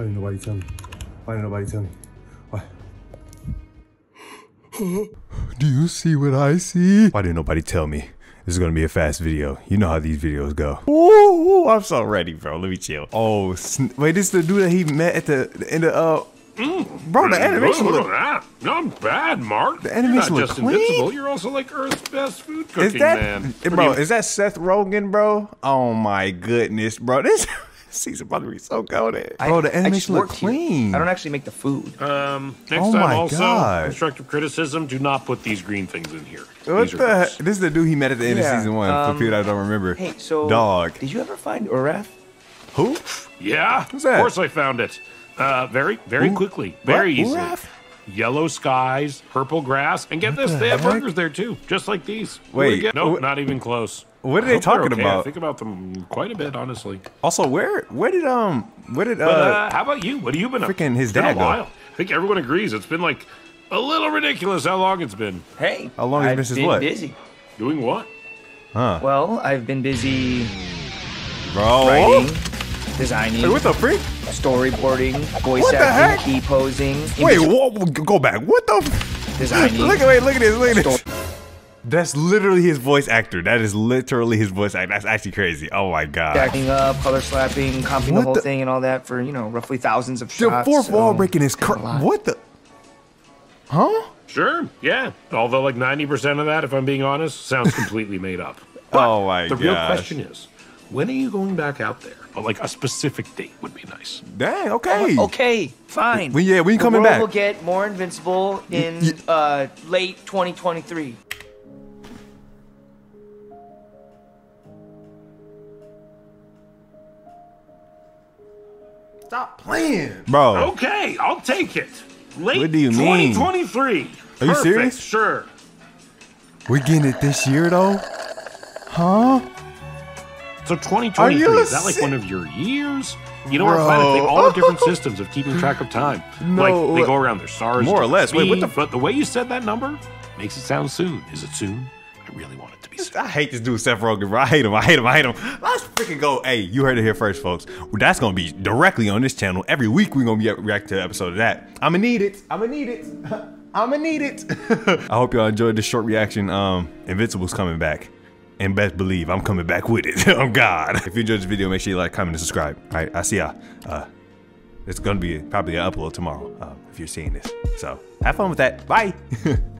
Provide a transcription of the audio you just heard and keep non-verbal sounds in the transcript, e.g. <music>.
Why didn't nobody tell me? Why didn't nobody tell me? Why? Do you see what I see? Why didn't nobody tell me? This is gonna be a fast video. You know how these videos go. Ooh, I'm so ready, bro. Let me chill. Oh, sn- wait, this is the dude that he met at the, the end of uh. Bro, the animation Look look. at that. Not bad, Mark. The animation You're not just clean. invincible, you're also like Earth's best food cooking Is that, man. bro? Is that Seth Rogen, bro? Oh my goodness, bro! This <laughs> season about to be so golden. Bro, the I animation look work here. clean. I don't actually make the food. Um, next Oh time my also, God. constructive criticism, do not put these green things in here. What these the? heck? This is the dude he met at the end Yeah, of season one. For um, people that don't remember. Hey, so dog. Did you ever find Ureth? Who? Yeah, Who's that? of course I found it. Uh, very, very Who- quickly, very what? easily. Uraf? Yellow skies, purple grass, and get this, the they have heck? burgers there too, just like these. Who Wait, would get- nope, not even close. What are I they talking okay. about? I think about them quite a bit, honestly. Also, where where did um where did uh, But uh, how about you? What have you been up? freaking his It's been dad a go? while. I think everyone agrees it's been like a little ridiculous how long it's been. Hey. How long has I've been since been what? busy. Doing what? Huh? Well, I've been busy bro? writing, designing, Hey, what the freak? storyboarding, voice What acting, key posing, Wait, image whoa, whoa, go back. What the? F- designing. <laughs> look at wait, look at this, look at this. That's literally his voice actor. That is literally his voice actor. That's actually crazy. Oh my god. Acting up, color slapping, comping What the whole the- thing and all that for, you know, roughly thousands of shots. The fourth so wall breaking is it's cr- What the? Huh? Sure, yeah. Although like 90% of that, if I'm being honest, sounds completely <laughs> made up. Oh my god. The god. real question is, when are you going back out there? But like a specific date would be nice. Dang. Okay. Okay, fine. When- yeah, when you the coming world back? will get more invincible in uh, late 2023. Stop playing, bro. Okay, I'll take it. Late What do you mean? 2023. Are you Perfect, serious? Sure. We're getting it this year though. Huh? So 2023 you is that like si- one of your years? You know, our Bro. planet, they all have different <laughs> systems of keeping track of time. No, like they go around their stars. more or different less. Wait, what the speeds, But the way you said that number makes it sound soon. Is it soon? I really want it to be. I hate this dude, Seth Rogen, bro. I hate him. I hate him. I hate him. Let's freaking go. Hey, you heard it here first, folks. Well, that's gonna be directly on this channel. Every week we're gonna be reacting to an episode of that. I'ma need it. I'ma need it. <laughs> I'ma need it. <laughs> I hope y'all enjoyed this short reaction. Um, Invincible's coming back. And best believe I'm coming back with it. <laughs> oh God. If you enjoyed this video, make sure you like, comment, and subscribe. All right, I see y'all. Uh, it's gonna be probably an upload tomorrow uh, if you're seeing this. So have fun with that. Bye.